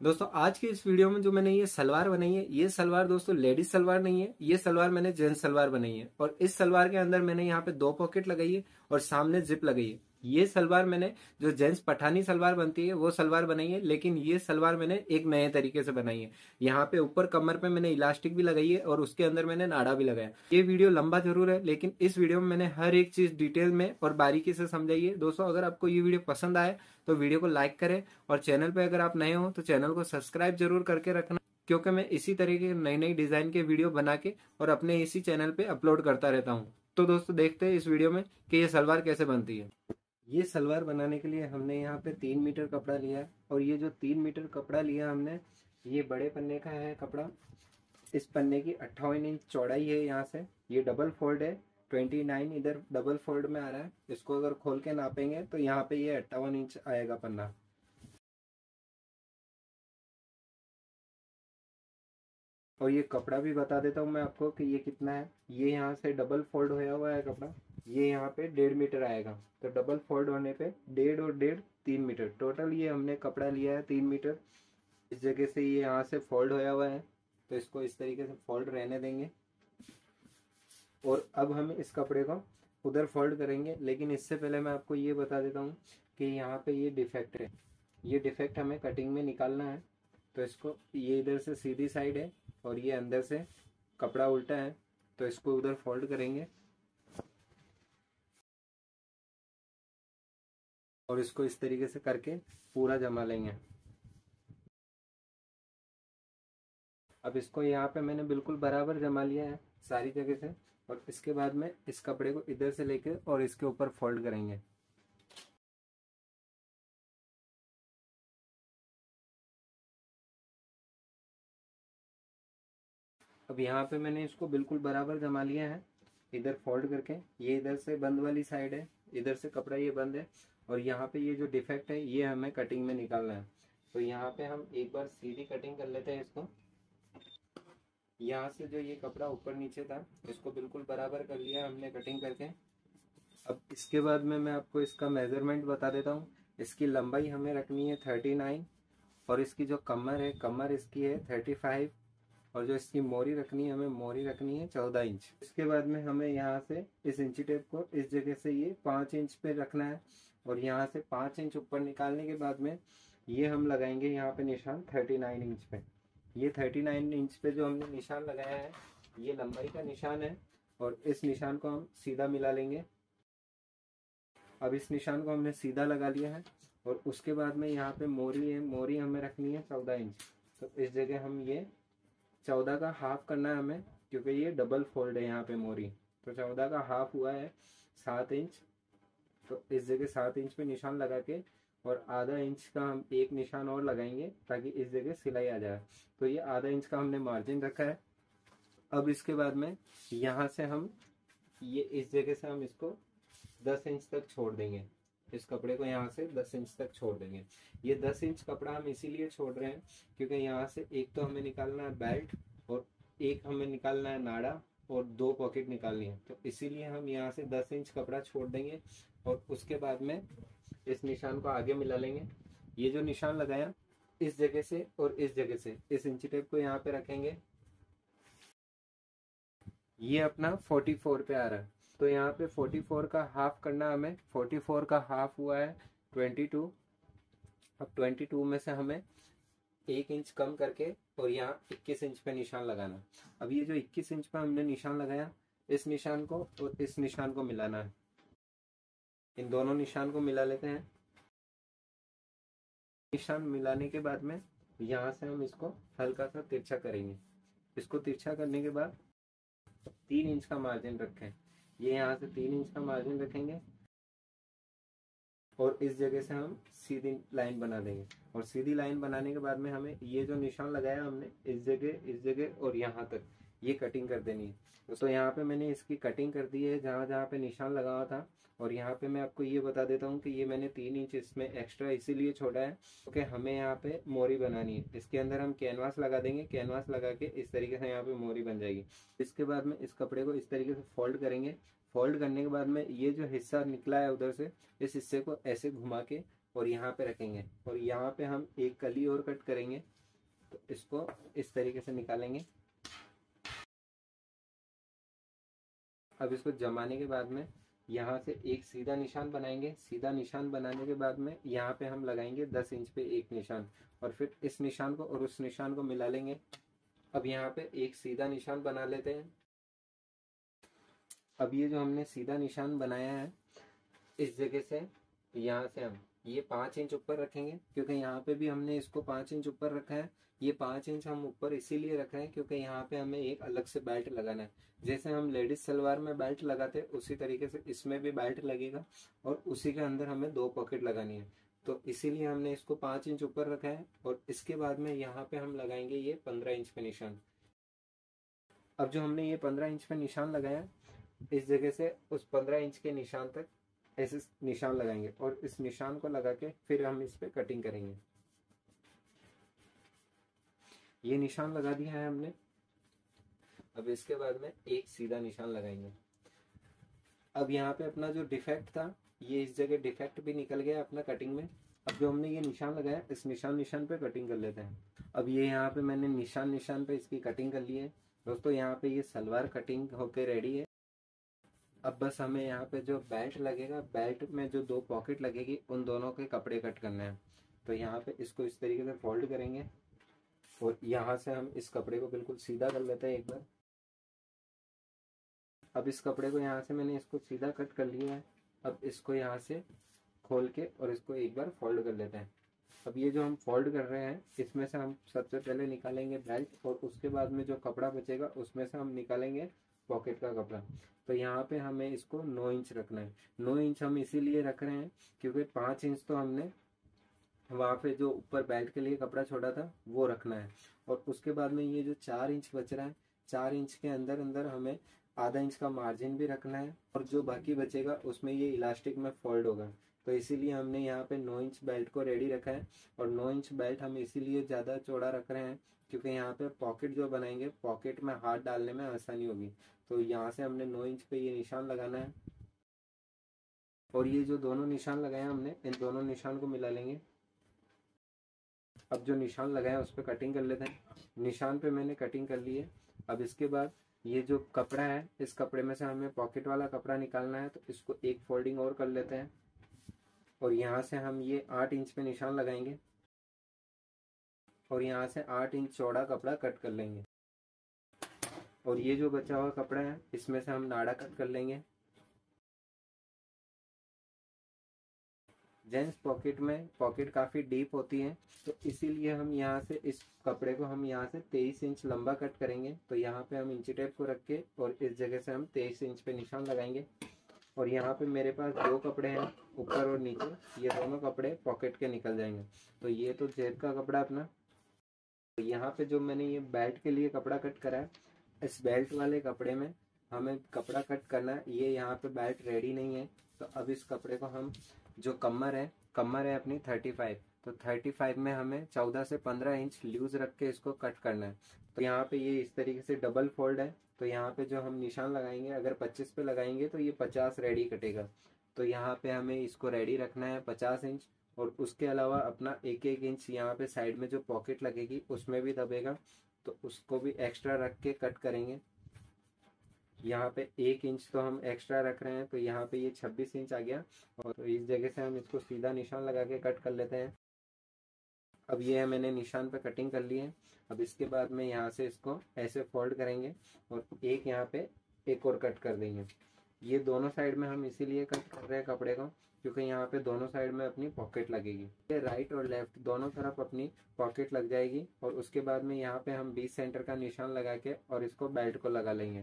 दोस्तों, आज की इस वीडियो में जो मैंने ये सलवार बनाई है, ये सलवार दोस्तों लेडीज़ सलवार नहीं है, ये सलवार मैंने जेंट्स सलवार बनाई है। और इस सलवार के अंदर मैंने यहाँ पे दो पॉकेट लगाई है और सामने जिप लगाई है। ये सलवार मैंने, जो जेंट्स पठानी सलवार बनती है, वो सलवार बनाई है, लेकिन ये सलवार मैंने एक नए तरीके से बनाई है। यहाँ पे ऊपर कमर पे मैंने इलास्टिक भी लगाई है और उसके अंदर मैंने नाड़ा भी लगाया ये वीडियो लंबा ज़रूर है, लेकिन इस वीडियो में मैंने हर एक चीज़ डिटेल में और बारीकी से समझाई है। दोस्तों, अगर आपको ये वीडियो पसंद आए तो वीडियो को लाइक करें और चैनल पे अगर आप नए हो तो चैनल को सब्सक्राइब ज़रूर करके रखना, क्योंकि मैं इसी तरीके के नई नई डिज़ाइन के वीडियो बना के और अपने इसी चैनल पे अपलोड करता रहता हूँ। तो दोस्तों, देखते हैं इस वीडियो में कि ये सलवार कैसे बनती है। ये सलवार बनाने के लिए हमने यहाँ पे तीन मीटर कपड़ा लिया है और ये जो तीन मीटर कपड़ा लिया हमने, ये बड़े पन्ने का है कपड़ा। इस पन्ने की अट्ठावन इंच चौड़ाई है यहाँ से। ये डबल फोल्ड है, ट्वेंटी नाइन इधर डबल फोल्ड में आ रहा है। इसको अगर खोल के नापेंगे तो यहाँ पे ये अट्ठावन इंच आएगा पन्ना। और ये कपड़ा भी बता देता हूँ मैं आपको कि ये कितना है। ये यहाँ से डबल फोल्ड होया हुआ है कपड़ा। ये यहाँ पे डेढ़ मीटर आएगा। तो डबल फोल्ड होने पे डेढ़ और डेढ़ तीन मीटर। टोटल ये हमने कपड़ा लिया है तीन मीटर। इस जगह से ये यहाँ से फोल्ड होया हुआ है। तो इसको इस तरीके से फोल्ड रहने देंगे। और अब हम इस कपड़े को उधर फोल्ड करेंगे। लेकिन इससे पहले मैं आपको ये बता देता हूँ कि यहाँ पे ये डिफेक्ट है। ये डिफेक्ट हमें कटिंग में निकालना है। तो इसको ये इधर से सीधी साइड है। और ये अंदर से कपड़ा उल्टा है तो इसको उधर फोल्ड करेंगे। और इसको इस तरीके से करके पूरा जमा लेंगे। अब इसको यहाँ पे मैंने बिल्कुल बराबर जमा लिया है, सारी जगह से। और इसके बाद में इस कपड़े को इधर से लेके और इसके ऊपर फोल्ड करेंगे। अब यहाँ पे मैंने इसको बिल्कुल बराबर जमा लिया है। इधर फोल्ड करके। ये इधर से बंद वाली साइड है। इधर से कपड़ा ये बंद है। और यहाँ पे ये जो डिफेक्ट है, ये हमें कटिंग में निकालना है। तो यहाँ पे हम एक बार सीधी कटिंग कर लेते हैं इसको। यहाँ से जो ये कपड़ा ऊपर नीचे था, इसको बिल्कुल बराबर कर लिया हमने कटिंग करके। अब इसके बाद में मैं आपको इसका मेज़रमेंट बता देता हूँ। इसकी लंबाई हमें रखनी है थर्टी नाइन और इसकी जो कमर है, कमर इसकी है थर्टी फाइव और जो इसकी मोरी रखनी है, हमें मोरी रखनी है चौदह इंच। इसके बाद में हमें यहाँ से इस इंची टेप को इस जगह से ये पाँच इंच पे रखना है और यहाँ से पाँच इंच ऊपर निकालने के बाद में ये हम लगाएँगे यहाँ पे निशान थर्टी नाइन इंच पे। ये थर्टी नाइन इंच पे जो हमने निशान लगाया है, ये लंबाई का निशान है और इस निशान को हम सीधा मिला लेंगे। अब इस निशान को हमने सीधा लगा लिया है और उसके बाद में यहाँ पे मोरी है, मोरी हमें रखनी है चौदह इंच। तो इस जगह हम ये चौदह का हाफ़ करना है हमें, क्योंकि ये डबल फोल्ड है यहाँ पे मोरी। तो चौदह का हाफ़ हुआ है सात इंच तो इस जगह सात इंच पे निशान लगा के और आधा इंच का हम एक निशान और लगाएँगे ताकि इस जगह सिलाई आ जाए। तो ये आधा इंच का हमने मार्जिन रखा है। अब इसके बाद में यहाँ से हम, ये इस जगह से हम इसको दस इंच तक छोड़ देंगे। इस कपड़े को यहाँ से दस इंच तक छोड़ देंगे। ये दस इंच कपड़ा हम इसीलिए छोड़ रहे हैं क्योंकि यहाँ से एक तो हमें निकालना है बेल्ट और एक हमें निकालना है नाड़ा और दो पॉकेट निकालनी है। तो इसीलिए हम यहाँ से दस इंच कपड़ा छोड़ देंगे और उसके बाद में इस निशान को आगे मिला लेंगे। ये जो निशान लगाया, इस जगह से और इस जगह से, इस इंची टेप को यहाँ पे रखेंगे। ये अपना 44 पे आ रहा है। तो यहाँ पे 44 का हाफ़ करना हमें। 44 का हाफ़ हुआ है 22 अब 22 में से हमें एक इंच कम करके और यहाँ 21 इंच पे निशान लगाना अब ये जो 21 इंच पे हमने निशान लगाया, इस निशान को और इस निशान को मिलाना है। इन दोनों निशान को मिला लेते हैं। निशान मिलाने के बाद में यहाँ से हम इसको हल्का सा तिरछा करेंगे। इसको तिरछा करने के बाद तीन इंच का मार्जिन रखें। ये यहाँ से तीन इंच का मार्जिन रखेंगे। और इस जगह से हम सीधी लाइन बना देंगे। और सीधी लाइन बनाने के बाद में हमें ये जो निशान लगाया हमने, इस जगह इस जगह और यहाँ तक। ये कटिंग कर देनी है। तो यहाँ पे मैंने इसकी कटिंग कर दी है, जहाँ जहाँ पे निशान लगा हुआ था। और यहाँ पे मैं आपको ये बता देता हूँ कि ये मैंने तीन इंच इसमें एक्स्ट्रा इसीलिए छोड़ा है, क्योंकि तो हमें यहाँ पे मोरी बनानी है। इसके अंदर हम कैनवास लगा देंगे। कैनवास लगा के इस तरीके से यहाँ पे मोरी बन जाएगी। इसके बाद में इस कपड़े को इस तरीके से फोल्ड करेंगे। फोल्ड करने के बाद में ये जो हिस्सा निकला है उधर से, इस हिस्से को ऐसे घुमा के और यहाँ पे रखेंगे। और यहाँ पे हम एक कली और कट करेंगे। तो इसको इस तरीके से निकालेंगे। अब इसको जमाने के बाद में यहाँ से एक सीधा निशान बनाएँगे। सीधा निशान बनाने के बाद में यहाँ पे हम लगाएँगे दस इंच पे एक निशान और फिर इस निशान को और उस निशान को मिला लेंगे। अब यहाँ पे एक सीधा निशान बना लेते हैं। अब ये जो हमने सीधा निशान बनाया है, इस जगह से यहाँ से हम ये पाँच इंच ऊपर रखेंगे, क्योंकि यहाँ पे भी हमने इसको पाँच इंच ऊपर रखा है। ये पाँच इंच हम ऊपर इसीलिए रख रहे हैं क्योंकि यहाँ पे हमें एक अलग से बेल्ट लगाना है। जैसे हम लेडीज़ सलवार में बेल्ट लगाते हैं, उसी तरीके से इसमें भी बेल्ट लगेगा और उसी के अंदर हमें दो पॉकेट लगानी है। तो इसीलिए हमने इसको पाँच इंच ऊपर रखा है और इसके बाद में यहाँ पे हम लगाएँगे ये पंद्रह इंच पे निशान। अब जो हमने ये पंद्रह इंच पे निशान लगाया, इस जगह से उस पंद्रह इंच के निशान तक ऐसे निशान लगाएँगे और इस निशान को लगा के फिर हम इस पे कटिंग करेंगे। ये निशान लगा दिया है हमने। अब इसके बाद में एक सीधा निशान लगाएँगे। अब यहाँ पे अपना जो डिफेक्ट था, ये इस जगह डिफेक्ट भी निकल गया अपना कटिंग में। अब जो हमने ये निशान लगाया, इस निशान निशान पे कटिंग कर लेते हैं। अब ये यहाँ पे मैंने निशान निशान पे इसकी कटिंग कर ली है। दोस्तों, यहाँ पे ये सलवार कटिंग होके रेडी है। अब बस हमें यहाँ पे जो बेल्ट लगेगा बेल्ट में जो दो पॉकेट लगेगी, उन दोनों के कपड़े कट करने हैं। तो यहाँ पे इसको इस तरीके से फोल्ड करेंगे और यहाँ से हम इस कपड़े को बिल्कुल सीधा कर लेते हैं एक बार। अब इस कपड़े को यहाँ से मैंने इसको सीधा कट कर लिया है। अब इसको यहाँ से खोल के और इसको एक बार फोल्ड कर लेते हैं। अब ये जो हम फोल्ड कर रहे हैं, इसमें से हम सबसे पहले निकालेंगे बेल्ट और उसके बाद में जो कपड़ा बचेगा, उसमें से हम निकालेंगे पॉकेट का कपड़ा। तो यहाँ पे हमें इसको नौ इंच रखना है। नौ इंच हम इसीलिए रख रहे हैं क्योंकि पाँच इंच तो हमने वहाँ पे जो ऊपर बेल्ट के लिए कपड़ा छोड़ा था, वो रखना है। और उसके बाद में ये जो चार इंच बच रहा है, चार इंच के अंदर अंदर हमें आधा इंच का मार्जिन भी रखना है और जो बाकी बचेगा, उसमें ये इलास्टिक में फोल्ड होगा। तो इसीलिए हमने यहाँ पे नौ इंच बेल्ट को रेडी रखा है और नौ इंच बेल्ट हम इसीलिए ज़्यादा चौड़ा रख रहे हैं क्योंकि यहाँ पे पॉकेट जो बनाएँगे, पॉकेट में हाथ डालने में आसानी होगी। तो यहाँ से हमने नौ इंच पे ये निशान लगाना है। और ये जो दोनों निशान लगाए हमने, इन दोनों निशान को मिला लेंगे। अब जो निशान लगाया उस पर कटिंग कर लेते हैं। निशान पे मैंने कटिंग कर ली है। अब इसके बाद ये जो कपड़ा है, इस कपड़े में से हमें पॉकेट वाला कपड़ा निकालना है तो इसको एक फोल्डिंग और कर लेते हैं। और यहाँ से हम ये आठ इंच पे निशान लगाएँगे। और यहाँ से आठ इंच चौड़ा कपड़ा कट कर लेंगे। और ये जो बचा हुआ कपड़ा है, इसमें से हम नाड़ा कट कर लेंगे। जेंट्स पॉकेट में पॉकेट काफ़ी डीप होती है तो इसीलिए हम यहाँ से इस कपड़े को हम यहाँ से तेईस इंच लंबा कट करेंगे। तो यहाँ पे हम इंची टेप को रख के और इस जगह से हम तेईस इंच पे निशान लगाएँगे। और यहाँ पे मेरे पास दो कपड़े हैं, ऊपर और नीचे, ये दोनों कपड़े पॉकेट के निकल जाएँगे। तो ये तो जेब का कपड़ा अपना। तो यहाँ पे जो मैंने ये बेल्ट के लिए कपड़ा कट करा है इस बेल्ट वाले कपड़े में हमें कपड़ा कट करना है। ये यहाँ पे बेल्ट रेडी नहीं है। तो अब इस कपड़े को हम जो कमर है कमर है अपनी थर्टी फाइव तो थर्टी फाइव में हमें चौदह से पंद्रह इंच लूज रख के इसको कट करना है। तो यहाँ पे ये इस तरीके से डबल फोल्ड है। तो यहाँ पे जो हम निशान लगाएँगे, अगर पच्चीस पे लगाएँगे तो ये पचास रेडी कटेगा। तो यहाँ पे हमें इसको रेडी रखना है पचास इंच और उसके अलावा अपना एक एक इंच यहाँ पे साइड में जो पॉकेट लगेगी, उसमें भी दबेगा। तो उसको भी एक्स्ट्रा रख के कट करेंगे। यहाँ पे एक इंच तो हम एक्स्ट्रा रख रहे हैं तो यहाँ पे ये छब्बीस इंच आ गया। और तो इस जगह से हम इसको सीधा निशान लगा के कट कर लेते हैं। अब ये है मैंने निशान पे कटिंग कर ली है। अब इसके बाद में यहाँ से इसको ऐसे फोल्ड करेंगे और एक यहाँ पे एक और कट कर देंगे। ये दोनों साइड में हम इसीलिए कट कर रहे हैं कपड़े को क्योंकि यहाँ पे दोनों साइड में अपनी पॉकेट लगेगी। ये राइट और लेफ़्ट दोनों तरफ़ अपनी पॉकेट लग जाएगी और उसके बाद में यहाँ पे हम बीस सेंटर का निशान लगा के और इसको बेल्ट को लगा लेंगे।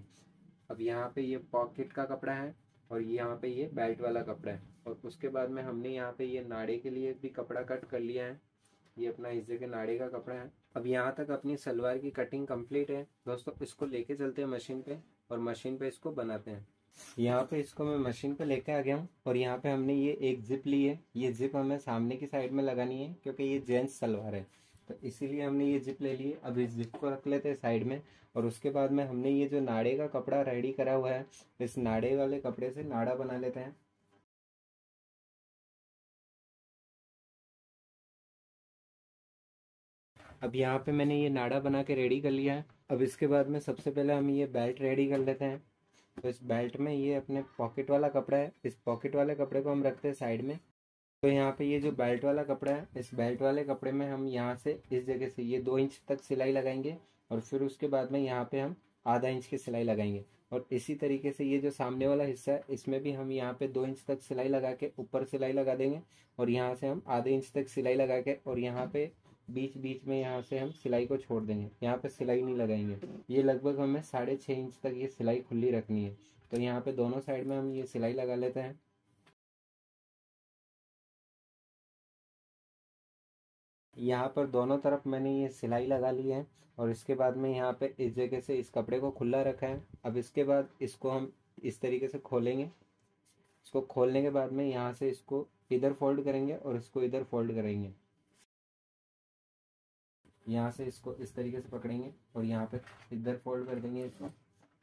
अब यहाँ पे ये पॉकेट का कपड़ा है और यहाँ पे ये बेल्ट वाला कपड़ा है और उसके बाद में हमने यहाँ पे ये नाड़े के लिए भी कपड़ा कट कर लिया है। ये अपना इस जगह नाड़े का कपड़ा है। अब यहाँ तक अपनी सलवार की कटिंग कंप्लीट है। दोस्तों, इसको लेके चलते हैं मशीन पे और मशीन पे इसको बनाते हैं। यहाँ पे इसको मैं मशीन पे लेके आ गया हूँ और यहाँ पे हमने ये एक जिप ली है। ये जिप हमें सामने की साइड में लगानी है क्योंकि ये जेंट्स सलवार है। तो इसीलिए हमने ये जिप ले ली है। अब इस जिप को रख लेते हैं साइड में और उसके बाद में हमने ये जो नाड़े का कपड़ा रेडी करा हुआ है, इस नाड़े वाले कपड़े से नाड़ा बना लेते हैं। अब यहाँ पे मैंने ये नाड़ा बना के रेडी कर लिया है। अब इसके बाद में सबसे पहले हम ये बेल्ट रेडी कर लेते हैं। तो इस बेल्ट में ये अपने पॉकेट वाला कपड़ा है। इस पॉकेट वाले कपड़े को हम रखते हैं साइड में। तो यहाँ पे ये जो बेल्ट वाला कपड़ा है, इस बेल्ट वाले कपड़े में हम यहाँ से इस जगह से ये दो इंच तक सिलाई लगाएँगे और फिर उसके बाद में यहाँ पे हम आधा इंच की सिलाई लगाएँगे। और इसी तरीके से ये जो सामने वाला हिस्सा है, इसमें भी हम यहाँ पे दो इंच तक सिलाई लगा के ऊपर सिलाई लगा देंगे और यहाँ से हम आधे इंच तक सिलाई लगा के और यहाँ पे बीच बीच में यहाँ से हम सिलाई को छोड़ देंगे। यहाँ पे सिलाई नहीं लगाएँगे। ये लगभग हमें साढ़े छः इंच तक ये सिलाई खुली रखनी है। तो यहाँ पे दोनों साइड में हम ये सिलाई लगा लेते हैं। यहाँ पर दोनों तरफ़ मैंने ये सिलाई लगा ली है और इसके बाद में यहाँ पे इस जगह से इस कपड़े को खुला रखा है। अब इसके बाद इसको हम इस तरीके से खोलेंगे। इसको खोलने के बाद में यहाँ से इसको इधर फोल्ड करेंगे और इसको इधर फोल्ड करेंगे। यहाँ से इसको इस तरीके से पकड़ेंगे और यहाँ पे इधर फोल्ड कर देंगे इसको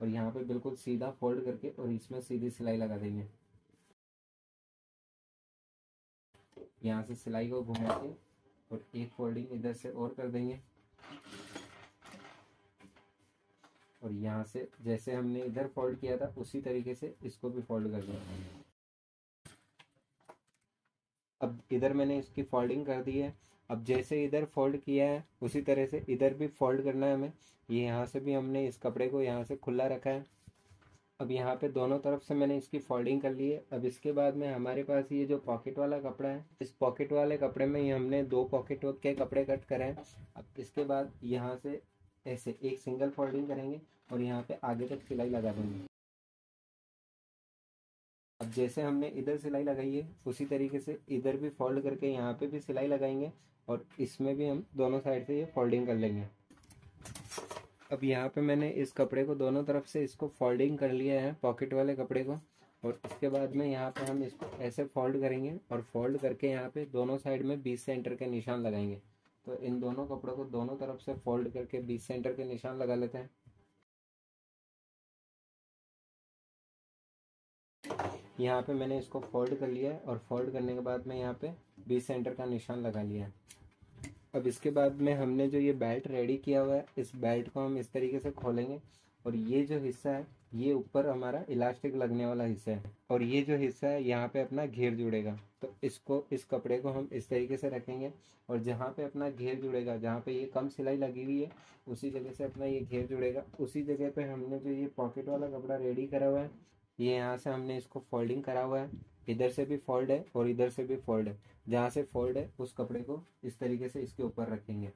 और यहाँ पे बिल्कुल सीधा फोल्ड करके और इसमें सीधी सिलाई लगा देंगे। यहाँ से सिलाई को घुमा के और एक फोल्डिंग इधर से और कर देंगे। और यहाँ से जैसे हमने इधर फोल्ड किया था, उसी तरीके से इसको भी फोल्ड कर देंगे। अब इधर मैंने इसकी फोल्डिंग कर दी है। अब जैसे इधर फोल्ड किया है, उसी तरह से इधर भी फोल्ड करना है हमें। ये यहाँ से भी हमने इस कपड़े को यहाँ से खुला रखा है। अब यहाँ पे दोनों तरफ़ से मैंने इसकी फोल्डिंग कर ली है। अब इसके बाद में हमारे पास ये जो पॉकेट वाला कपड़ा है, इस पॉकेट वाले कपड़े में ही हमने दो पॉकेट के कपड़े कट करे हैं। अब इसके बाद यहाँ से ऐसे एक सिंगल फोल्डिंग करेंगे और यहाँ पे आगे तक सिलाई लगा देंगे। अब जैसे हमने इधर सिलाई लगाई है, उसी तरीके से इधर भी फोल्ड करके यहाँ पे भी सिलाई लगाएँगे। और इसमें भी हम दोनों साइड से ये फोल्डिंग कर लेंगे। अब यहाँ पे मैंने इस कपड़े को दोनों तरफ़ से इसको फोल्डिंग कर लिया है पॉकेट वाले कपड़े को। और इसके बाद में यहाँ पे हम इसको ऐसे फोल्ड करेंगे और फोल्ड करके यहाँ पे दोनों साइड में बीस सेंटर के निशान लगाएँगे। तो इन दोनों कपड़ों को दोनों तरफ़ से फोल्ड करके बीस सेंटर के निशान लगा लेते हैं। यहाँ पे मैंने इसको फोल्ड कर लिया है और फोल्ड करने के बाद में यहाँ पे बीस सेंटर का निशान लगा लिया है। अब इसके बाद में हमने जो ये बेल्ट रेडी किया हुआ है, इस बेल्ट को हम इस तरीके से खोलेंगे और ये जो हिस्सा है, ये ऊपर हमारा इलास्टिक लगने वाला हिस्सा है और ये जो हिस्सा है, यहाँ पे अपना घेर जुड़ेगा। तो इसको, इस कपड़े को हम इस तरीके से रखेंगे और जहाँ पे अपना घेर जुड़ेगा, जहाँ पे ये कम सिलाई लगी हुई है, उसी जगह से अपना ये घेर जुड़ेगा। उसी जगह पे हमने जो ये पॉकेट वाला कपड़ा रेडी करा हुआ है, ये यहाँ से हमने इसको फोल्डिंग करा हुआ है। इधर से भी फोल्ड है और इधर से भी फोल्ड है। जहाँ से फोल्ड है, उस कपड़े को इस तरीके से इसके ऊपर रखेंगे।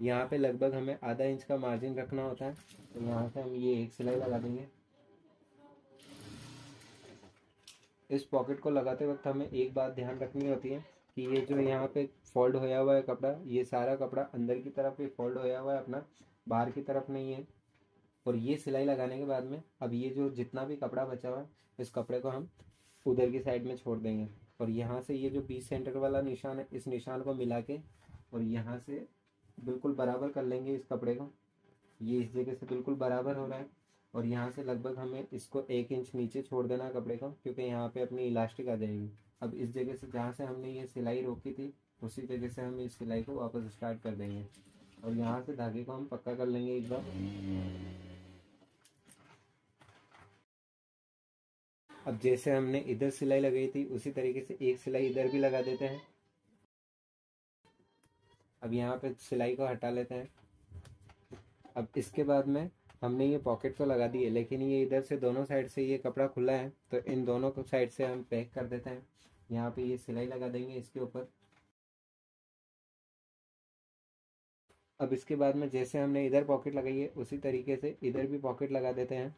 यहाँ पे लगभग हमें आधा इंच का मार्जिन रखना होता है। तो यहाँ से हम ये एक सिलाई लगा देंगे। इस पॉकेट को लगाते वक्त हमें एक बात ध्यान रखनी होती है कि ये जो यहाँ पे फोल्ड होया हुआ है कपड़ा, ये सारा कपड़ा अंदर की तरफ़ ही फोल्ड होया हुआ है, अपना बाहर की तरफ़ नहीं है। और ये सिलाई लगाने के बाद में, अब ये जो जितना भी कपड़ा बचा हुआ है, इस कपड़े को हम उधर की साइड में छोड़ देंगे। और यहाँ से ये जो बीस सेंटर वाला निशान है, इस निशान को मिला के और यहाँ से बिल्कुल बराबर कर लेंगे इस कपड़े को। ये इस जगह से बिल्कुल बराबर हो रहा है और यहाँ से लगभग हमें इसको एक इंच नीचे छोड़ देना कपड़े को, क्योंकि यहाँ पे अपनी इलास्टिक आ जाएगी। अब इस जगह से जहाँ से हमने ये सिलाई रोकी थी, उसी जगह से हम इस सिलाई को वापस स्टार्ट कर देंगे। और यहाँ से धागे को हम पक्का कर लेंगे एक बार। अब जैसे हमने इधर सिलाई लगाई थी, उसी तरीके से एक सिलाई इधर भी लगा देते हैं। अब यहाँ पे सिलाई को हटा लेते हैं। अब इसके बाद में हमने ये पॉकेट तो लगा दी है लेकिन ये इधर से दोनों साइड से ये कपड़ा खुला है तो इन दोनों को साइड से हम पैक कर देते हैं। यहाँ पे ये सिलाई लगा देंगे इसके ऊपर। अब इसके बाद में जैसे हमने इधर पॉकेट लगाई है, उसी तरीके से इधर भी पॉकेट लगा देते हैं।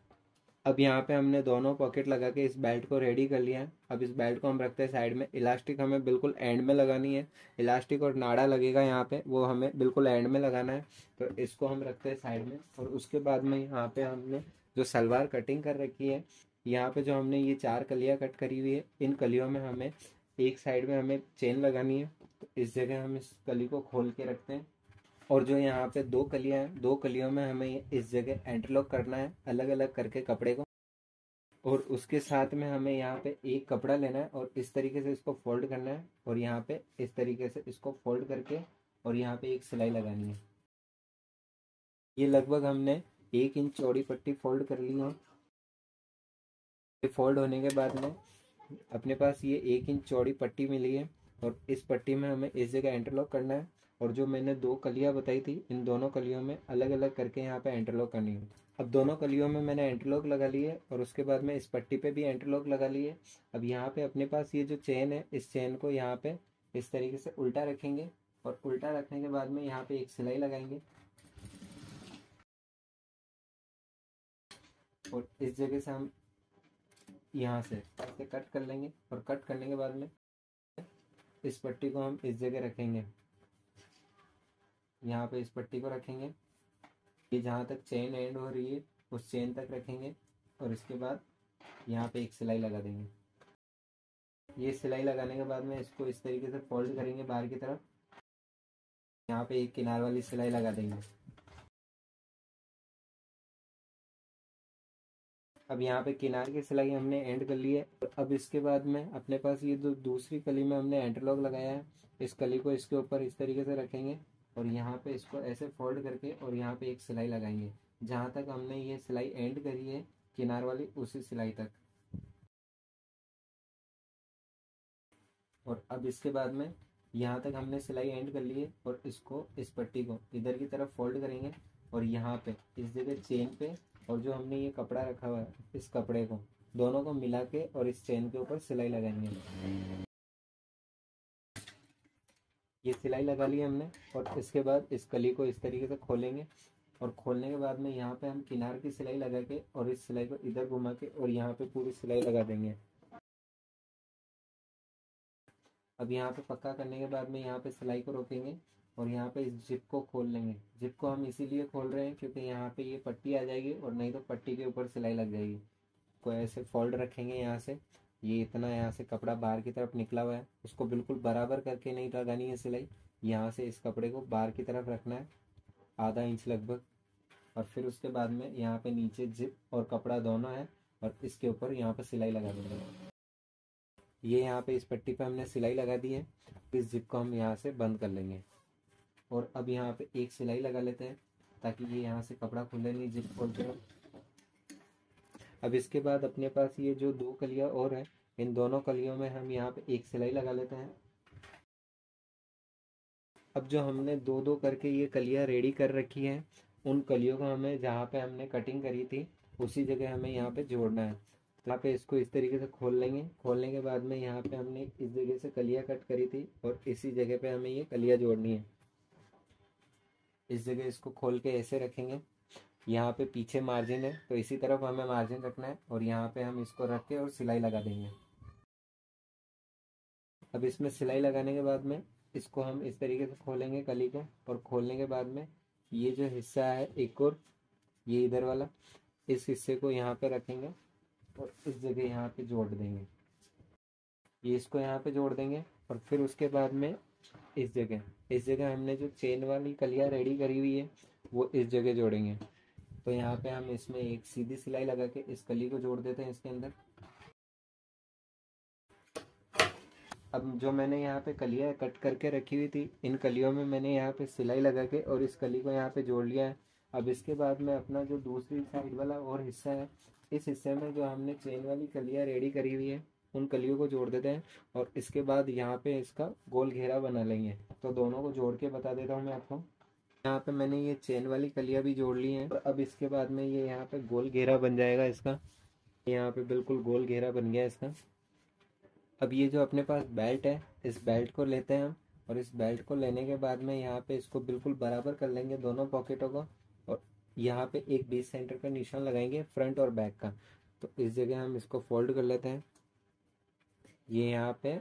अब यहाँ पे हमने दोनों पॉकेट लगा के इस बेल्ट को रेडी कर लिया है। अब इस बेल्ट को हम रखते हैं साइड में। इलास्टिक हमें बिल्कुल एंड में लगानी है। इलास्टिक और नाड़ा लगेगा यहाँ पे। वो हमें बिल्कुल एंड में लगाना है। तो इसको हम रखते हैं साइड में। और उसके बाद में यहाँ पे हमने जो सलवार कटिंग कर रखी है, यहाँ पे जो हमने ये चार कलियाँ कट करी हुई है, इन कलियों में हमें एक साइड में हमें चेन लगानी है। तो इस जगह हम इस कली को खोल के रखते हैं। और जो यहाँ पे दो कलियाँ हैं, दो कलियों में हमें इस जगह एंटरलॉक करना है अलग अलग करके कपड़े को। और उसके साथ में हमें यहाँ पे एक कपड़ा लेना है और इस तरीके से इसको फोल्ड करना है और यहाँ पे इस तरीके से इसको फोल्ड करके और यहाँ पे एक सिलाई लगानी है। ये लगभग हमने एक इंच चौड़ी पट्टी फोल्ड कर ली है। फोल्ड होने के बाद में अपने पास ये एक इंच चौड़ी पट्टी मिली है और इस पट्टी में हमें इस जगह एंटरलॉक करना है। और जो मैंने दो कलियाँ बताई थी, इन दोनों कलियों में अलग अलग करके यहाँ पे एंटरलॉक करनी है। अब दोनों कलियों में मैंने एंटरलॉक लगा ली है और उसके बाद में इस पट्टी पे भी एंटरलॉक लगा ली है। अब यहाँ पे अपने पास ये जो चेन है, इस चेन को यहाँ पे इस तरीके से उल्टा रखेंगे और उल्टा रखने के बाद में यहाँ पे एक सिलाई लगाएँगे। और इस जगह से हम यहाँ से ऐसे कट कर लेंगे और कट करने के बाद में इस पट्टी को हम इस जगह रखेंगे। यहाँ पे इस पट्टी को रखेंगे। ये जहाँ तक चेन एंड हो रही है, उस चेन तक रखेंगे और इसके बाद यहाँ पे एक सिलाई लगा देंगे। ये सिलाई लगाने के बाद में इसको इस तरीके से फोल्ड करेंगे बाहर की तरफ़। यहाँ पे एक किनार वाली सिलाई लगा देंगे। अब यहाँ पे किनार की सिलाई हमने एंड कर ली है। अब इसके बाद में अपने पास ये जो दूसरी कली में हमने एंटरलॉक लगाया है। इस कली को इसके ऊपर इस तरीके से रखेंगे। और यहाँ पे इसको ऐसे फोल्ड करके और यहाँ पे एक सिलाई लगाएँगे। जहाँ तक हमने ये सिलाई एंड करी है, किनार वाली उसी सिलाई तक। और अब इसके बाद में यहाँ तक हमने सिलाई एंड कर ली है और इसको इस पट्टी को इधर की तरफ़ फोल्ड करेंगे और यहाँ पे, इस जगह चेन पे और जो हमने ये कपड़ा रखा हुआ है, इस कपड़े को, दोनों को मिला के और इस चेन के ऊपर सिलाई लगाएँगे। ये सिलाई लगा ली हमने और इसके बाद इस कली को इस तरीके से खोलेंगे और खोलने के बाद में यहाँ पे हम किनार की सिलाई लगा के और इस सिलाई को इधर घुमा के और यहाँ पे पूरी सिलाई लगा देंगे। अब यहाँ पे पक्का करने के बाद में यहाँ पे सिलाई को रोकेंगे और यहाँ पे इस जिप को खोल लेंगे। जिप को हम इसीलिए खोल रहे हैं क्योंकि यहाँ पे ये पट्टी आ जाएगी और नहीं तो पट्टी के ऊपर सिलाई लग जाएगी। कोई ऐसे फोल्ड रखेंगे यहाँ से ये इतना यहाँ से कपड़ा बाहर की तरफ़ निकला हुआ है। उसको बिल्कुल बराबर करके नहीं लगानी है सिलाई। यहाँ से इस कपड़े को बाहर की तरफ़ रखना है, आधा इंच लगभग। और फिर उसके बाद में यहाँ पे नीचे जिप और कपड़ा दोनों है और इसके ऊपर यहाँ पे सिलाई लगा देंगे ये यहाँ पे इस पट्टी पे हमने सिलाई लगा दी है। इस जिप को हम यहाँ से बंद कर लेंगे। और अब यहाँ पे एक सिलाई लगा लेते हैं ताकि ये यहाँ से कपड़ा खुले नहीं, जिप खोलते अब इसके बाद अपने पास ये जो दो कलिया और हैं इन दोनों कलियों में हम यहाँ पे एक सिलाई लगा लेते हैं। अब जो हमने दो दो करके ये कलियाँ रेडी कर रखी हैं, उन कलियों को हमें जहाँ पे हमने कटिंग करी थी, उसी जगह हमें यहाँ पे जोड़ना है। यहाँ पे इसको इस तरीके से खोल लेंगे। खोलने के बाद में यहाँ पे हमने इस जगह से कलियाँ कट करी थी और इसी जगह पे हमें ये कलियाँ जोड़नी है। इस जगह इसको खोल के ऐसे रखेंगे। यहाँ पे पीछे मार्जिन है तो इसी तरफ़ हमें मार्जिन रखना है और यहाँ पे हम इसको रख के और सिलाई लगा देंगे। अब इसमें सिलाई लगाने के बाद में इसको हम इस तरीके से खोलेंगे कली को और खोलने के बाद में ये जो हिस्सा है एक और, ये इधर वाला, इस हिस्से को यहाँ पे रखेंगे और इस जगह यहाँ पे जोड़ देंगे। ये इसको यहाँ पे जोड़ देंगे और फिर उसके बाद में इस जगह इस जगह हमने जो चेन वाली कलिया रेडी करी हुई है, वो इस जगह जोड़ेंगे। तो यहाँ पे हम इसमें एक सीधी सिलाई लगा के इस कली को जोड़ देते हैं इसके अंदर। अब जो मैंने यहाँ पे कलिया कट करके रखी हुई थी, इन कलियों में मैंने यहाँ पे सिलाई लगा के और इस कली को यहाँ पे जोड़ लिया है। अब इसके बाद में अपना जो दूसरी साइड वाला और हिस्सा है, इस हिस्से में जो हमने चेन वाली कलिया रेडी करी हुई है, उन कलियों को जोड़ देते हैं और इसके बाद यहाँ पे इसका गोल घेरा बना लेंगे। तो दोनों को जोड़ के बता देता हूँ मैं आपको। यहाँ पे मैंने ये चेन वाली कलिया भी जोड़ ली हैं अब इसके बाद में ये यहाँ पे गोल घेरा बन जाएगा इसका। यहाँ पे बिल्कुल गोल घेरा बन गया इसका। अब ये जो अपने पास बेल्ट है, इस बेल्ट को लेते हैं हम और इस बेल्ट को लेने के बाद में यहाँ पे इसको बिल्कुल बराबर कर लेंगे दोनों पॉकेटों को और यहाँ पे एक बीस सेंटर का निशान लगाएँगे फ्रंट और बैक का। तो इस जगह हम इसको फोल्ड कर लेते हैं। ये यहाँ पे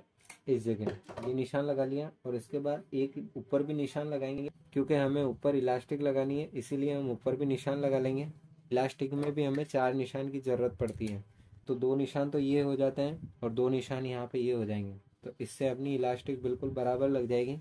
इस जगह, ये निशान लगा लिया और इसके बाद एक ऊपर भी निशान लगाएँगे क्योंकि हमें ऊपर इलास्टिक लगानी है, इसीलिए हम ऊपर भी निशान लगा लेंगे। इलास्टिक में भी हमें चार निशान की ज़रूरत पड़ती है। तो दो निशान तो ये हो जाते हैं और दो निशान यहाँ पे ये हो जाएँगे। तो इससे अपनी इलास्टिक बिल्कुल बराबर लग जाएगी।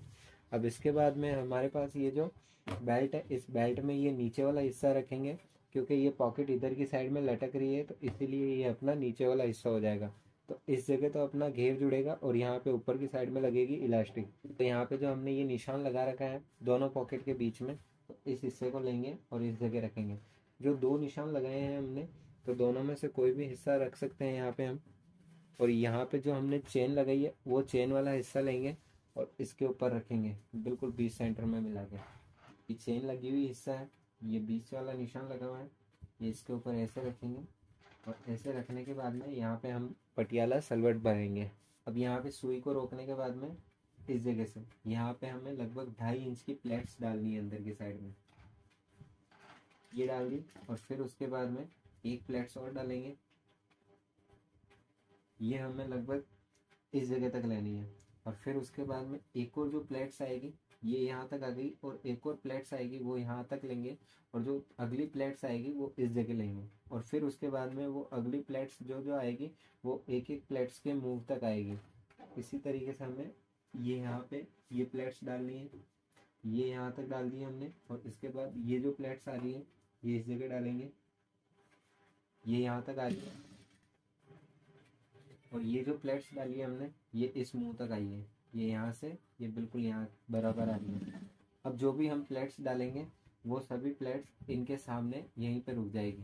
अब इसके बाद में हमारे पास ये जो बेल्ट है, इस बेल्ट में ये नीचे वाला हिस्सा रखेंगे, क्योंकि ये पॉकेट इधर की साइड में लटक रही है तो इसीलिए ये अपना नीचे वाला हिस्सा हो जाएगा। तो इस जगह तो अपना घेर जुड़ेगा और यहाँ पे ऊपर की साइड में लगेगी इलास्टिक तो यहाँ पे जो हमने ये निशान लगा रखा है, दोनों पॉकेट के बीच में तो इस हिस्से को लेंगे और इस जगह रखेंगे। जो दो निशान लगाए हैं हमने तो दोनों में से कोई भी हिस्सा रख सकते हैं यहाँ पे हम। और यहाँ पे जो हमने चेन लगाई है, वो चेन वाला हिस्सा लेंगे और इसके ऊपर रखेंगे। बिल्कुल बीच सेंटर में मिला के। ये चेन लगी हुई हिस्सा है। ये बीच वाला निशान लगा हुआ है। ये इसके ऊपर ऐसे रखेंगे। और ऐसे रखने के बाद में यहाँ पे हम पटियाला सलवट भरेंगे। अब यहाँ पे सुई को रोकने के बाद में इस जगह से। यहाँ पे हमें लगभग ढाई इंच की प्लेट्स डालनी है अंदर की साइड में। ये डाल दी और फिर उसके बाद में एक प्लेट्स और डालेंगे। ये हमें लगभग इस जगह तक लेनी है। और फिर उसके बाद में एक और जो प्लेट्स आएगी, ये यहाँ तक आ गई और एक और प्लेट्स आएगी, वो यहाँ तक लेंगे। और जो अगली प्लेट्स आएगी, वो इस जगह लेंगे। और फिर उसके बाद में वो अगली प्लेट्स जो जो आएगी, वो एक एक प्लेट्स के मूव तक आएगी। इसी तरीके से हमें ये यहाँ पे ये प्लेट्स डालनी है। ये यहाँ तक डाल दी हमने और इसके बाद ये जो प्लेट्स आ रही है, ये इस जगह डालेंगे। ये यहाँ तक आ रही है। और ये जो प्लेट्स डाली है हमने, ये इस मुँह तक आई है। ये यहाँ से, ये बिल्कुल यहाँ बराबर आ रही है। अब जो भी हम प्लेट्स डालेंगे, वो सभी प्लेट्स इनके सामने यहीं पे रुक जाएगी।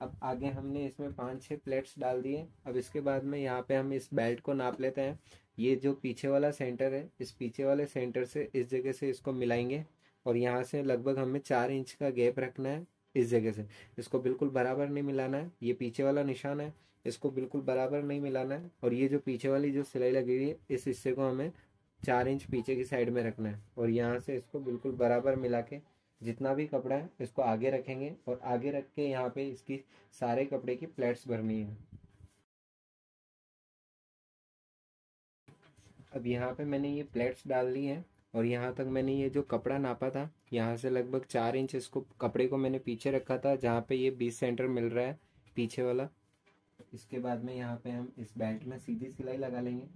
अब आगे हमने इसमें पाँच छह प्लेट्स डाल दिए। अब इसके बाद में यहाँ पे हम इस बेल्ट को नाप लेते हैं। ये जो पीछे वाला सेंटर है, इस पीछे वाले सेंटर से इस जगह से इसको मिलाएँगे। और यहाँ से लगभग हमें चार इंच का गैप रखना है इस जगह से। इसको बिल्कुल बराबर नहीं मिलाना है। ये पीछे वाला निशान है। इसको बिल्कुल बराबर नहीं मिलाना है। और ये जो पीछे वाली जो सिलाई लगी हुई है, इस हिस्से को हमें चार इंच पीछे की साइड में रखना है। और यहाँ से इसको बिल्कुल बराबर मिला के जितना भी कपड़ा है, इसको आगे रखेंगे और आगे रख के यहाँ पे इसकी सारे कपड़े की प्लेट्स भरनी है। अब यहाँ पे मैंने ये प्लेट्स डाल दी हैं। और यहाँ तक मैंने ये जो कपड़ा नापा था, यहाँ से लगभग चार इंच इसको, कपड़े को मैंने पीछे रखा था, जहाँ पे ये बीस सेंटर मिल रहा है, पीछे वाला। इसके बाद में यहाँ पे हम इस बेल्ट में सीधी सिलाई लगा लेंगे।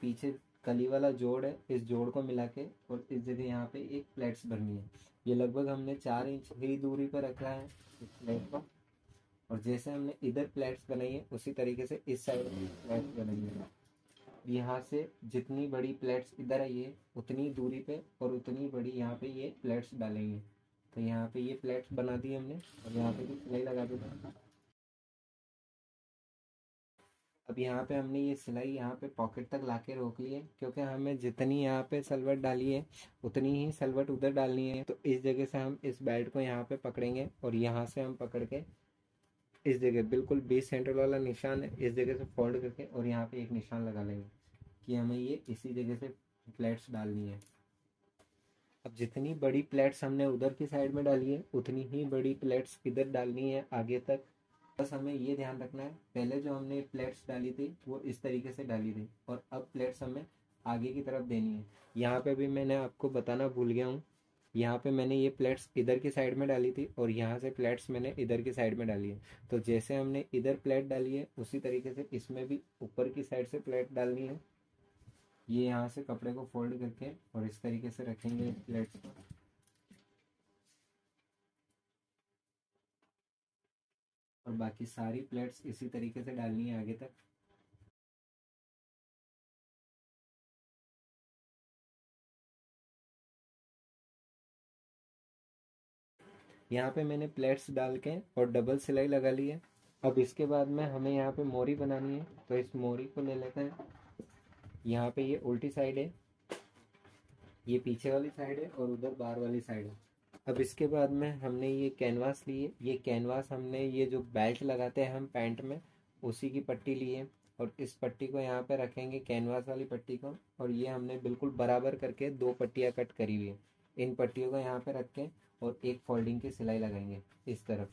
पीछे कली वाला जोड़ है, इस जोड़ को मिला के, और इस जगह यहाँ पे एक प्लेट्स भरनी है। ये लगभग हमने चार इंच ही दूरी पर रखा है, इस प्लेट को। और जैसे हमने इधर प्लेट्स बनाई है, उसी तरीके से इस साइड प्लेट्स बनाई है। यहाँ से जितनी बड़ी प्लेट्स इधर आई है उतनी दूरी पे और उतनी बड़ी यहाँ पे ये प्लेट्स डालेंगे। तो यहाँ पे ये प्लेट्स बना दी हमने और यहाँ पे भी सिलाई लगा दी अब यहाँ पे हमने ये सिलाई यहाँ पे पॉकेट तक लाके रोक ली है, क्योंकि हमें जितनी यहाँ पे सलवट डाली है, उतनी ही सलवट उधर डालनी है। तो इस जगह से हम इस बेल्ट को यहाँ पे पकड़ेंगे और यहाँ से हम पकड़ के इस जगह बिल्कुल बीस सेंटर वाला निशान है, इस जगह से फोल्ड करके और यहाँ पे एक निशान लगा लेंगे कि हमें ये इसी जगह से प्लेट्स डालनी है। अब जितनी बड़ी प्लेट्स हमने उधर की साइड में डाली है, उतनी ही बड़ी प्लेट्स इधर डालनी है आगे तक। बस हमें ये ध्यान रखना है, पहले जो हमने प्लेट्स डाली थी, वो इस तरीके से डाली थी और अब प्लेट्स हमें आगे की तरफ़ देनी है। यहाँ पे भी मैंने आपको बताना भूल गया हूँ यहाँ पे मैंने ये प्लेट्स इधर की साइड में डाली थी और यहाँ से प्लेट्स मैंने इधर की साइड में डाली है। तो जैसे हमने इधर प्लेट डाली है, उसी तरीके से इसमें भी ऊपर की साइड से प्लेट डालनी है। ये यहाँ से कपड़े को फोल्ड करके और इस तरीके से रखेंगे प्लेट्स। को और बाकी सारी प्लेट्स इसी तरीके से डालनी है आगे तक। यहाँ पे मैंने प्लेट्स डाल के और डबल सिलाई लगा ली है। अब इसके बाद में हमें यहाँ पे मोरी बनानी है। तो इस मोरी को ले लेते हैं। यहाँ पे ये उल्टी साइड है। ये पीछे वाली साइड है और उधर बाहर वाली साइड है। अब इसके बाद में हमने ये कैनवास लिए ये कैनवास हमने ये जो बेल्ट लगाते हैं हम पैंट में, उसी की पट्टी ली है। और इस पट्टी को यहाँ पे रखेंगे कैनवास वाली पट्टी को। और ये हमने बिल्कुल बराबर करके दो पट्टियाँ कट करी हुई है। इन पट्टियों को यहाँ पे रख के और एक फोल्डिंग की सिलाई लगाएँगे इस तरफ़।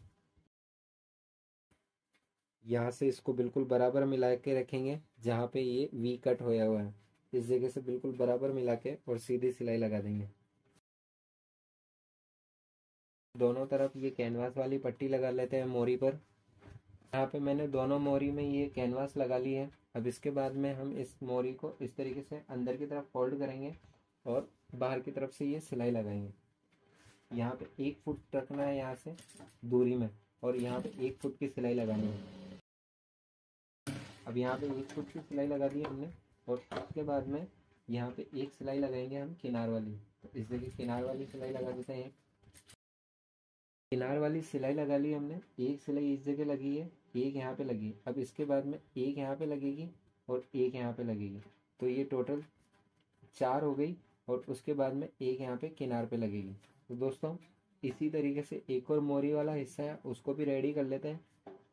यहाँ से इसको बिल्कुल बराबर मिला के रखेंगे, जहाँ पे ये वी कट होया हुआ है। इस जगह से बिल्कुल बराबर मिला के और सीधी सिलाई लगा देंगे। दोनों तरफ़ ये कैनवास वाली पट्टी लगा लेते हैं मोरी पर। यहाँ पे मैंने दोनों मोरी में ये कैनवास लगा ली है। अब इसके बाद में हम इस मोरी को इस तरीके से अंदर की तरफ़ फोल्ड करेंगे और बाहर की तरफ़ से ये सिलाई लगाएँगे। यहाँ पे एक फुट रखना है यहाँ से दूरी में और यहाँ पे एक फुट की सिलाई लगानी है। अब यहाँ पे एक फुट की सिलाई लगा दी हमने और उसके बाद में यहाँ पे एक सिलाई लगाएँगे हम किनार वाली। तो इस जगह किनार वाली सिलाई लगा देते हैं। किनार वाली सिलाई लगा ली हमने। एक सिलाई इस जगह लगी है, एक यहाँ पे लगी अब इसके बाद में एक यहाँ पे लगेगी और एक यहाँ पे लगेगी। तो ये टोटल चार हो गई। और उसके बाद में एक यहाँ पे किनार पे लगेगी। तो दोस्तों, इसी तरीके से एक और मोरी वाला हिस्सा है, उसको भी रेडी कर लेते हैं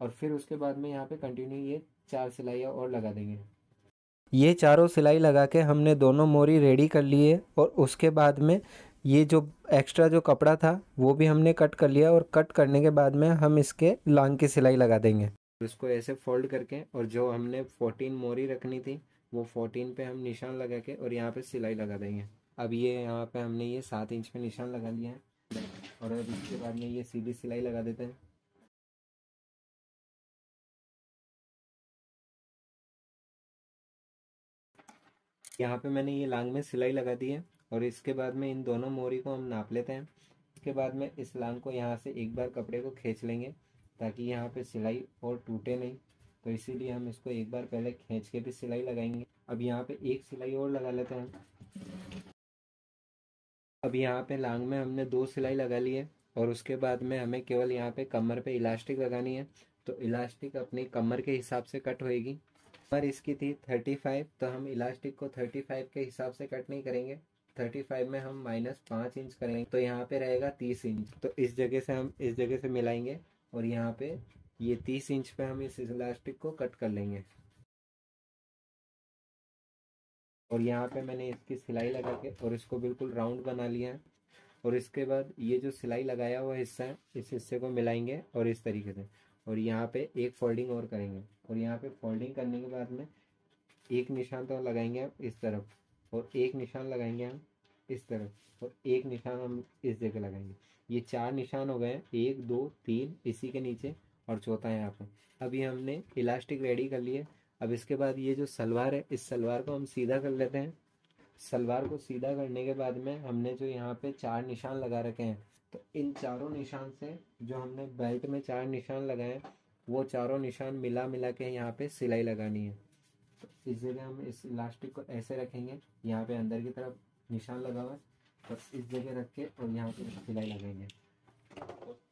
और फिर उसके बाद में यहाँ पे कंटिन्यू ये चार सिलाइयाँ और लगा देंगे। ये चारों सिलाई लगा के हमने दोनों मोरी रेडी कर लिए और उसके बाद में ये जो एक्स्ट्रा जो कपड़ा था, वो भी हमने कट कर लिया और कट करने के बाद में हम इसके लांग की सिलाई लगा देंगे। इसको ऐसे फोल्ड करके और जो हमने फोर्टीन मोरी रखनी थी, वो फोर्टीन पे हम निशान लगा के और यहाँ पे सिलाई लगा देंगे। अब ये यहाँ पे हमने ये सात इंच पे निशान लगा लिया है। और अब इसके बाद में ये सीधी सिलाई लगा देते हैं। यहाँ पे मैंने ये लांग में सिलाई लगा दी है और इसके बाद में इन दोनों मोरी को हम नाप लेते हैं। इसके बाद में इस लांग को यहाँ से एक बार कपड़े को खींच लेंगे ताकि यहाँ पे सिलाई और टूटे नहीं। तो इसीलिए हम इसको एक बार पहले खींच के भी सिलाई लगाएँगे। अब यहाँ पे एक सिलाई और लगा लेते हैं। अब यहाँ पे लांग में हमने दो सिलाई लगा ली है और उसके बाद में हमें केवल यहाँ पे कमर पे इलास्टिक लगानी है। तो इलास्टिक अपनी कमर के हिसाब से कट होएगी। कमर इसकी थी थर्टी फाइव तो हम इलास्टिक को थर्टी फाइव के हिसाब से कट नहीं करेंगे। थर्टी फाइव में हम माइनस पाँच इंच करेंगे। तो यहाँ पे रहेगा तीस इंच। तो इस जगह से हम, इस जगह से मिलाएँगे और यहाँ पे ये तीस इंच पे हम इस इलास्टिक को कट कर लेंगे। और यहाँ पे मैंने इसकी सिलाई लगा के और इसको बिल्कुल राउंड बना लिया है। और इसके बाद ये जो सिलाई लगाया हुआ हिस्सा है, इस हिस्से को मिलाएँगे और इस तरीके से। और यहाँ पे एक फोल्डिंग और करेंगे। और यहाँ पे फोल्डिंग करने के बाद में एक निशान तो लगाएँगे हम इस तरफ़ और एक निशान लगाएँगे हम इस तरफ़ और एक निशान हम इस जगह लगाएँगे। ये चार निशान हो गए हैं। एक, दो, तीन, इसी के नीचे और चौथा यहाँ पे। अभी हमने इलास्टिक रेडी कर लिए अब इसके बाद ये जो सलवार है, इस सलवार को हम सीधा कर लेते हैं। सलवार को सीधा करने के बाद में हमने जो यहाँ पे चार निशान लगा रखे हैं तो इन चारों निशान से जो हमने बेल्ट में चार निशान लगाए हैं वो चारों निशान मिला मिला के यहाँ पे सिलाई लगानी है। तो इस जगह हम इस इलास्टिक को ऐसे रखेंगे, यहाँ पे अंदर की तरफ़ निशान लगा हुआ है तो इस जगह रख के और यहाँ पे सिलाई लगाएँगे।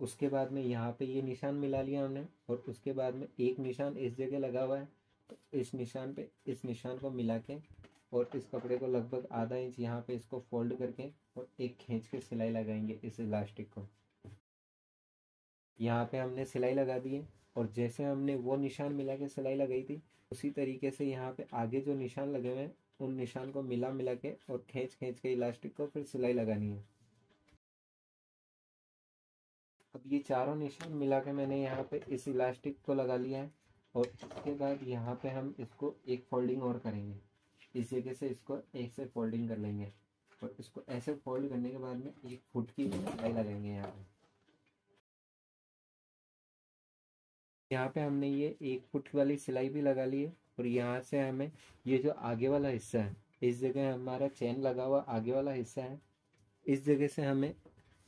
उसके बाद में यहाँ पे ये निशान मिला लिया हमने, और उसके बाद में एक निशान इस जगह लगा हुआ है तो इस निशान पे, इस निशान को मिला के और इस कपड़े को लगभग आधा इंच यहाँ पे इसको फोल्ड करके और एक खींच के सिलाई लगाएँगे इस इलास्टिक को। यहाँ पे हमने सिलाई लगा दी है और जैसे हमने वो निशान मिला के सिलाई लगाई थी, उसी तरीके से यहाँ पे आगे जो निशान लगे हुए हैं, उन निशान को मिला मिला के और खींच खींच के इलास्टिक को फिर सिलाई लगानी है। अब ये चारों निशान मिला के मैंने यहाँ पे इस इलास्टिक को लगा लिया है। और उसके बाद यहाँ पे हम इसको एक फोल्डिंग और करेंगे। इस जगह से इसको एक से फोल्डिंग कर लेंगे। और इसको ऐसे फोल्ड करने के बाद में एक फुट की सिलाई लगाएँगे यहाँ पे। यहाँ पे हमने ये एक फुट वाली सिलाई भी लगा ली है और यहाँ से हमें ये जो आगे वाला हिस्सा है, इस जगह हमारा चैन लगा हुआ आगे वाला हिस्सा है। इस जगह से हमें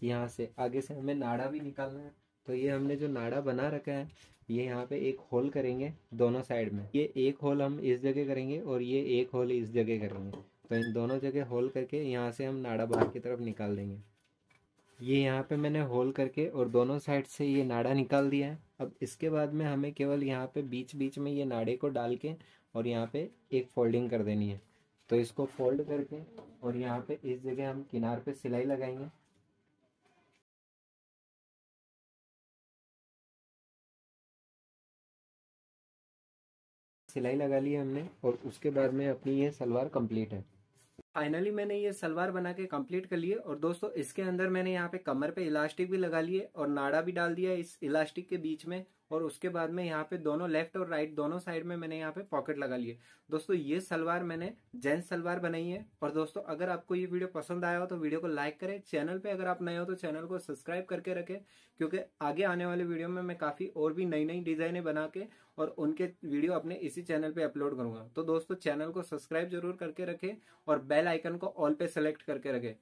यहाँ से आगे से हमें नाड़ा भी निकालना है। तो ये हमने जो नाड़ा बना रखा है ये यहाँ पे एक होल करेंगे दोनों साइड में। ये एक होल हम इस जगह करेंगे और ये एक होल इस जगह करेंगे। तो इन दोनों जगह होल करके यहाँ से हम नाड़ा बाहर की तरफ़ निकाल देंगे। ये यहाँ पे मैंने होल करके और दोनों साइड से ये नाड़ा निकाल दिया है। अब इसके बाद में हमें केवल यहाँ पे बीच बीच में ये नाड़े को डाल के और यहाँ पे एक फोल्डिंग कर देनी है। तो इसको फोल्ड करके और यहाँ पे इस जगह हम किनार पे सिलाई लगाएँगे। सिलाई लगा ली है हमने और उसके बाद में अपनी ये सलवार कंप्लीट है। फाइनली मैंने ये सलवार बना के कंप्लीट कर लिए और दोस्तों, इसके अंदर मैंने यहाँ पे कमर पे इलास्टिक भी लगा लिए और नाड़ा भी डाल दिया इस इलास्टिक के बीच में और उसके बाद में यहाँ पे दोनों लेफ़्ट और राइट दोनों साइड में मैंने यहाँ पे पॉकेट लगा लिए दोस्तों, ये सलवार मैंने जेंट्स सलवार बनाई है और दोस्तों, अगर आपको ये वीडियो पसंद आया हो तो वीडियो को लाइक करें। चैनल पे अगर आप नए हो तो चैनल को सब्सक्राइब करके रखें, क्योंकि आगे आने वाले वीडियो में मैं काफ़ी और भी नई नई डिजाइने बना के और उनके वीडियो अपने इसी चैनल पे अपलोड करूँगा। तो दोस्तों, चैनल को सब्सक्राइब ज़रूर करके रखें और बेल आइकन को ऑल पे सेलेक्ट करके रखें।